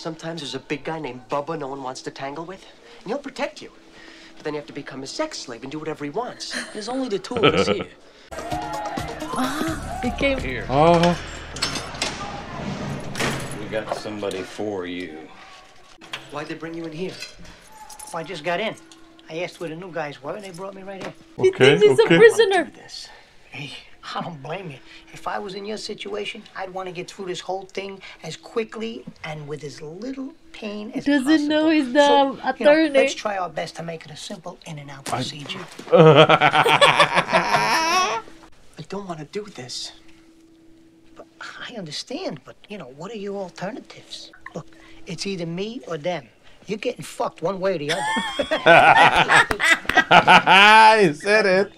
Sometimes there's a big guy named Bubba no one wants to tangle with, and he'll protect you. But then you have to become his sex slave and do whatever he wants. There's only the two of us here. Ah, it came here. Oh. We got somebody for you. Why'd they bring you in here? I just got in. I asked where the new guys were, and they brought me right here? Okay, he thinks he's okay. a prisoner. Hey, I don't blame you. If I was in your situation, I'd want to get through this whole thing as quickly and with as little pain as possible. Doesn't possible. know he's the So, you know, let's try our best to make it a simple in and out procedure. I don't want to do this. But I understand, but you know, what are your alternatives? Look, it's either me or them. You're getting fucked one way or the other. I said it.